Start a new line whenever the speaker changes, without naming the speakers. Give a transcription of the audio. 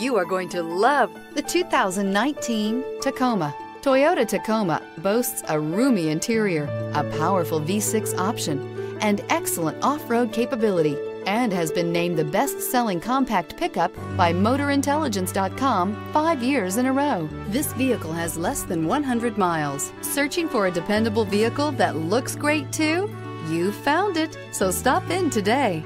You are going to love
the 2019 Tacoma. Toyota Tacoma boasts a roomy interior, a powerful V6 option, and excellent off-road capability, and has been named the best-selling compact pickup by MotorIntelligence.com five years in a row. This vehicle has less than 100 miles. Searching for a dependable vehicle that looks great too? You found it, so stop in today.